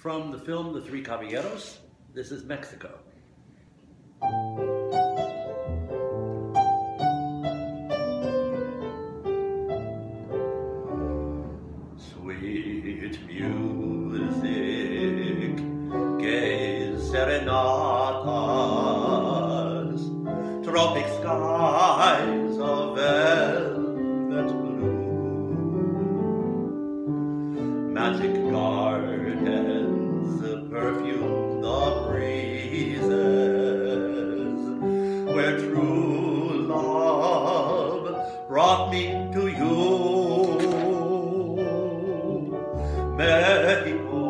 From the film The Three Caballeros, this is Mexico. Sweet music, gay serenatas, tropic skies of velvet blue, magic gardens, perfume the breezes, where true love brought me to you. Mexico,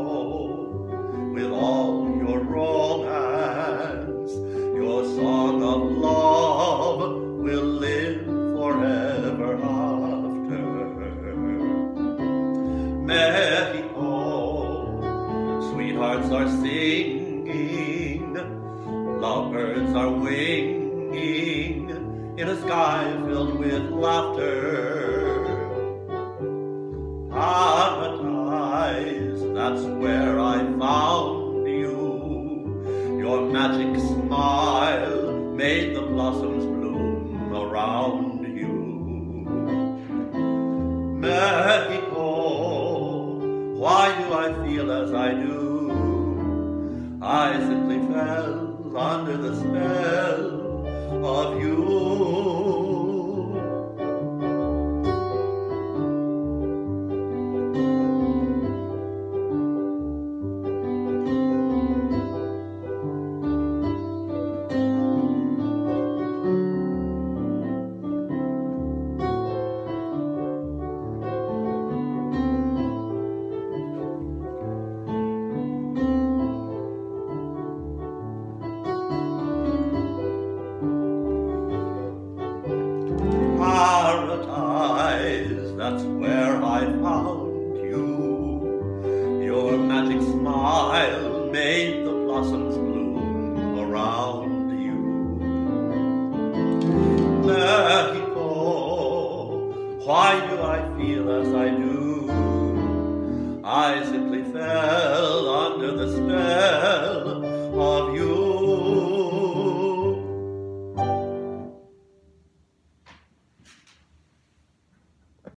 sweethearts are singing, lovebirds are winging in a sky filled with laughter. Paradise, that's where I found you. Your magic smile made the blossoms bloom around you. Mexico, why do I feel as I do? I simply fell under the spell that's where I found you. Your magic smile made the blossoms bloom around you. Mexico, why do I feel as I do? I simply fell under the spell.